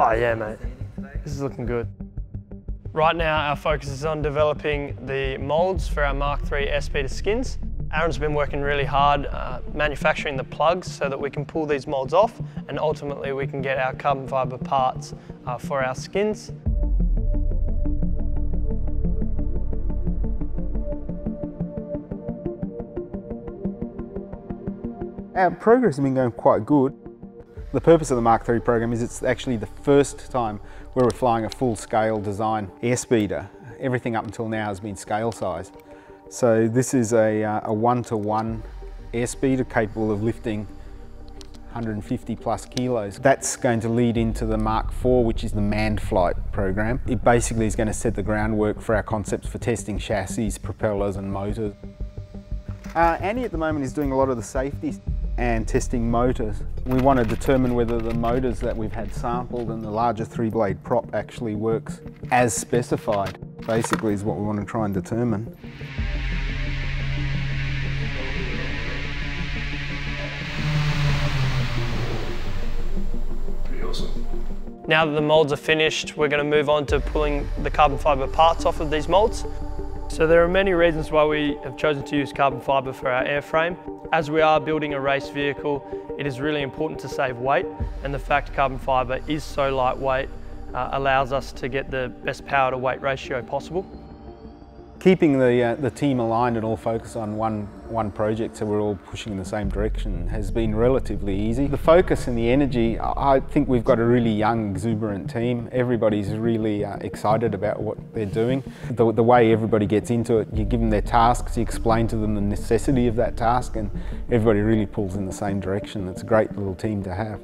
Oh yeah, mate. This is looking good. Right now, our focus is on developing the moulds for our Mark III S-Speeder skins. Aaron's been working really hard uh, manufacturing the plugs so that we can pull these moulds off and ultimately we can get our carbon fibre parts uh, for our skins. Our progress has been going quite good. The purpose of the Mark III program is it's actually the first time where we're flying a full-scale design airspeeder. Everything up until now has been scale size. So this is a, uh, one-to-one -one airspeeder capable of lifting 150 plus kilos. That's going to lead into the Mark IV, which is the manned flight program. It basically is going to set the groundwork for our concepts for testing chassis, propellers and motors. Uh, Andy at the moment is doing a lot of the safety and testing motors. We want to determine whether the motors that we've had sampled and the larger three blade prop actually works as specified, basically is what we want to try and determine. Pretty awesome. Now that the moulds are finished, we're going to move on to pulling the carbon fibre parts off of these moulds. So there are many reasons why we have chosen to use carbon fibre for our airframe. As we are building a race vehicle, it is really important to save weight and the fact carbon fibre is so lightweight uh, allows us to get the best power to weight ratio possible. Keeping the, uh, the team aligned and all focused on one, one project so we're all pushing in the same direction has been relatively easy. The focus and the energy, I think we've got a really young, exuberant team. Everybody's really uh, excited about what they're doing. The, the way everybody gets into it, you give them their tasks, you explain to them the necessity of that task and everybody really pulls in the same direction. It's a great little team to have.